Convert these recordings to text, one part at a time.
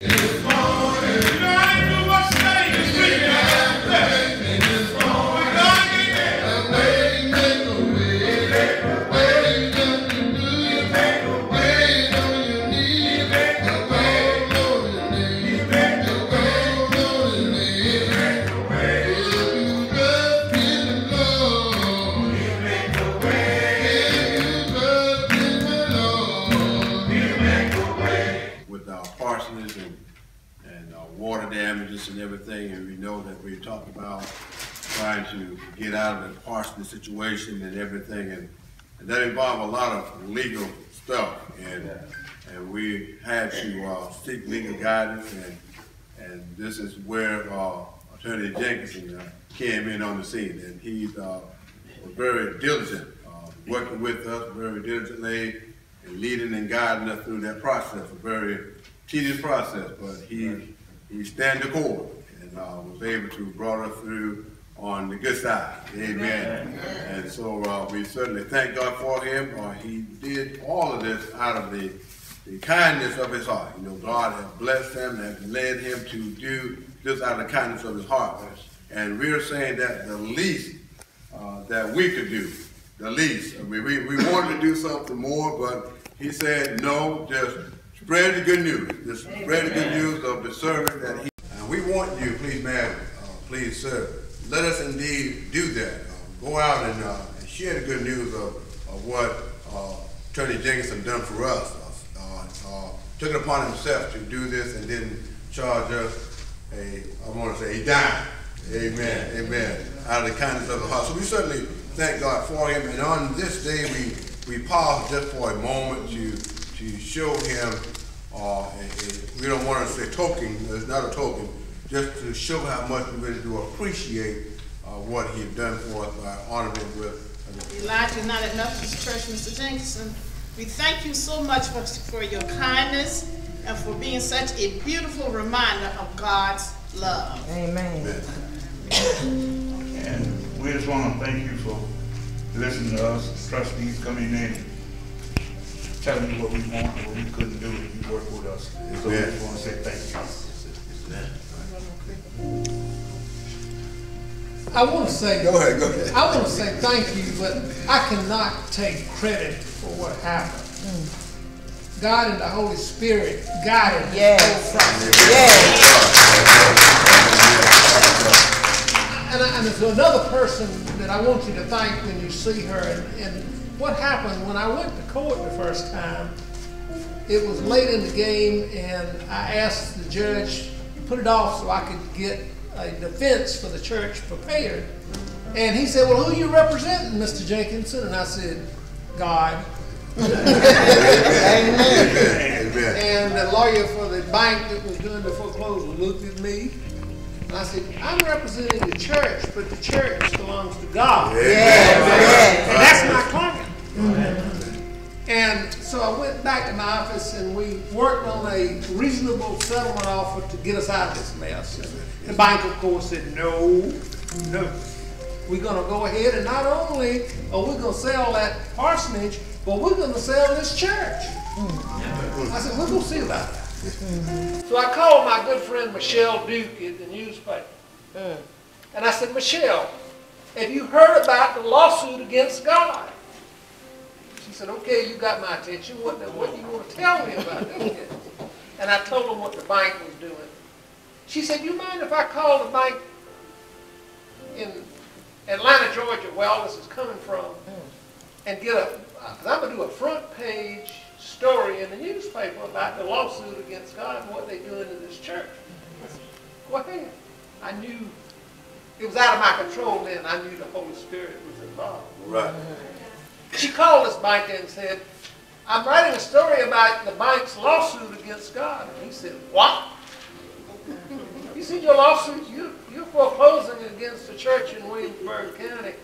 with uh, water damages and everything, and we know that we talked about trying to get out of the parsonage situation and everything, and, and that involved a lot of legal stuff, and, and we had to, uh, seek legal guidance, and, and this is where, uh, Attorney Jenkinson uh, came in on the scene, and he's, uh, very diligent, uh, working with us very diligently, and leading and guiding us through that process, a very tedious process, but he, he stand the course and, uh, was able to brought us through on the good side. Amen. And so, uh, we certainly thank God for him. Uh, he did all of this out of the, the kindness of his heart. You know, God has blessed him and led him to do this out of the kindness of his heart. And we're saying that the least uh, that we could do, the least. I mean, we, we wanted to do something more, but he said, no, just spread the good news. Spread the good news of the servant that he. And we want you, please, ma'am, uh, please, sir, let us indeed do that. Uh, go out and, uh, and share the good news of, of what uh, Attorney Jenkinson done for us. Uh, uh, took it upon himself to do this and didn't charge us a, I want to say, a dime. Amen, amen. Out of the kindness of the heart. So we certainly thank God for him. And on this day, we, we pause just for a moment to, to show him, uh, a- a- we don't want to say token, it's not a token, just to show how much we really do appreciate uh, what he has done for us by honoring him with Elijah United Methodist Church, Mr. Jenkinson, we thank you so much for, for your kindness and for being such a beautiful reminder of God's love. Amen. And we just want to thank you for listening to us, trustees coming in, telling you what we want and what we couldn't do, and you work with us. So we just want to say thank you. I want to say, Go ahead, go ahead. I want to say thank you, but I cannot take credit for what happened. God and the Holy Spirit guided this Yes. whole Yes. And, I, and there's another person that I want you to thank when you see her. And, and what happened when I went to court the first time, it was late in the game, and I asked the judge to put it off so I could get a defense for the church prepared. And he said, Well, who are you representing, Mr. Jenkinson? And I said, God. Amen. And the lawyer for the bank that was doing the foreclosure looked at me. And I said, I'm representing the church, but the church belongs to God. Yes. And that's my client. And so I went back to my office and we worked on a reasonable settlement offer to get us out of this mess. The bank, of course, said, no, no. We're gonna go ahead and not only are we gonna sell that parsonage, but we're gonna sell this church. I said, we're gonna see about that. So I called my good friend Michelle Duke at the newspaper. And I said, Michelle, have you heard about the lawsuit against God? She said, okay, you got my attention. What, what do you want to tell me about it? And I told her what the bank was doing. She said, you mind if I call the bank in Atlanta, Georgia, where all this is coming from, and get a, uh, because I'm going to do a front page story in the newspaper about the lawsuit against God and what they're doing in this church. Go ahead. I knew, it was out of my control then, I knew the Holy Spirit was involved. Right. She called this bank and said, I'm writing a story about the bank's lawsuit against God. And he said, what? You see your lawsuit, you, you're foreclosing against the church in Williamsburg County.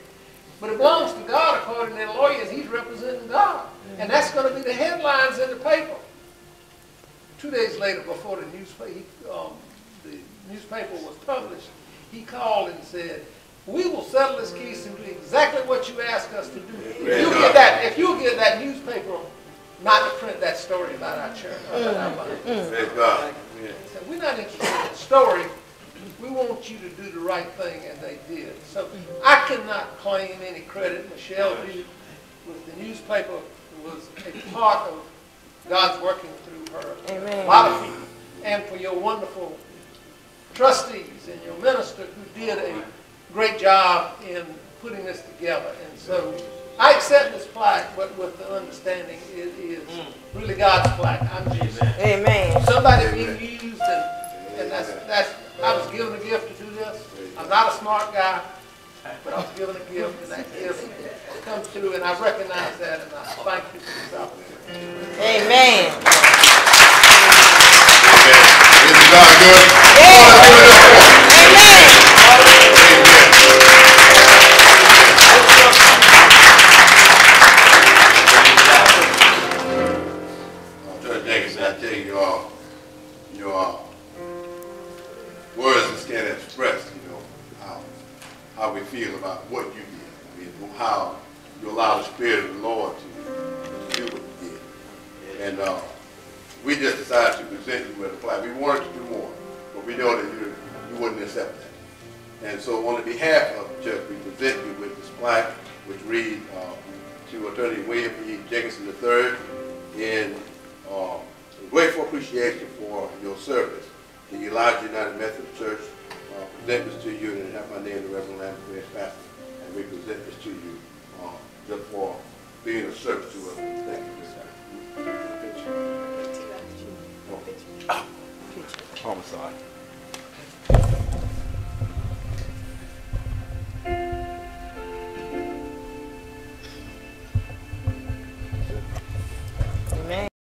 But it belongs to God according to the lawyers. He's representing God. And that's going to be the headlines in the paper. Two days later, before the newspaper, um, the newspaper was published, he called and said, we will settle this case and do exactly what you asked us to do. If you get that, if you get that newspaper not to print that story about our church. Mm. about our Bible. Praise God. we're not interested in the story. We want you to do the right thing, and they did. So mm-hmm. I cannot claim any credit. Michelle did with the newspaper was a part of God's working through her. Amen. A lot of people. And for your wonderful trustees and your minister who did a great job in putting this together. And so I accept this plaque, but with the understanding it is mm. really God's plaque. I'm just Amen. somebody being used and, and that's, that's, I was given a gift to do this. I'm not a smart guy, but I was given a gift and that gift comes through and I recognize that and I thank you for this opportunity. Amen. Isn't God good? How we feel about what you did. I mean, how you allow the Spirit of the Lord to, to do what you did. And, uh, we just decided to present you with a plaque. We wanted to do more, but we know that you, you wouldn't accept that. And so on behalf of the church, we present you with this plaque, which reads, uh, to Attorney William E. Jenkinson III in, uh, grateful appreciation for your service. The Elijah United Methodist Church, present this to you and have my name, the Reverend Lambert Chris Pastor, and we present this to you, uh, just for being a service to us. Thank you, Mr. Homicide.